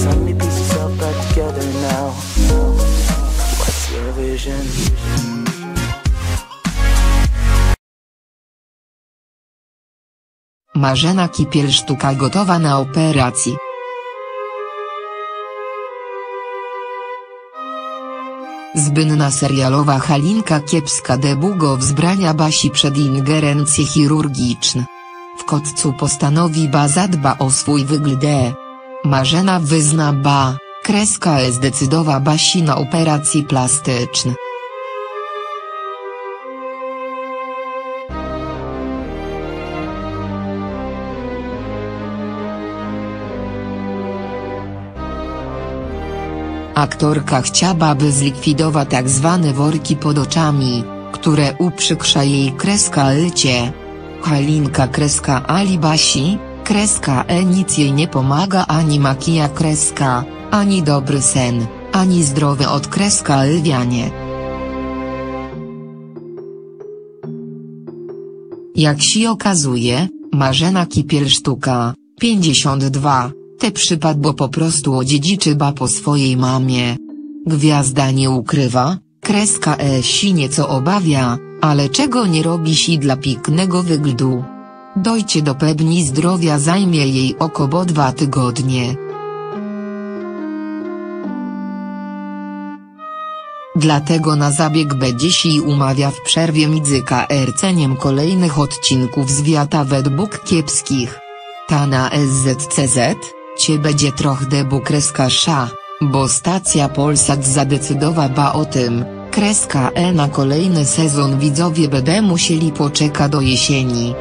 Back together now. What's your vision? Marzena Kipiel-Sztuka gotowa na operacji. Zbynna serialowa Halinka Kiepska debugo wzbrania Basi przed ingerencje chirurgiczne. W kotcu postanowi Ba zadba o swój wygląd. Marzena wyzna Ba, kreska zdecydowa Basi na operacje plastyczne. Aktorka chciałaby zlikwidować tak zwane worki pod oczami, które uprzykrza jej kreska lycie. Halinka kreska Ali Basi, kreska E nic jej nie pomaga ani makija kreska, ani dobry sen, ani zdrowy od kreska lwianie. Jak się okazuje, Marzena Kipiel-Sztuka, 52, te przypadł bo po prostu odziedziczyba po swojej mamie. Gwiazda nie ukrywa, kreska E si nieco obawia, ale czego nie robi si dla piknego wyglądu. Dojcie do pewni zdrowia zajmie jej około dwa tygodnie. Dlatego na zabieg będzie si umawia w przerwie między KR-ceniem kolejnych odcinków z Wiata według kiepskich. Ta na SZCZ, cie będzie troch debu kreska sza, bo stacja Polsat zadecydowała o tym, kreska E na kolejny sezon widzowie będą musieli poczekać do jesieni.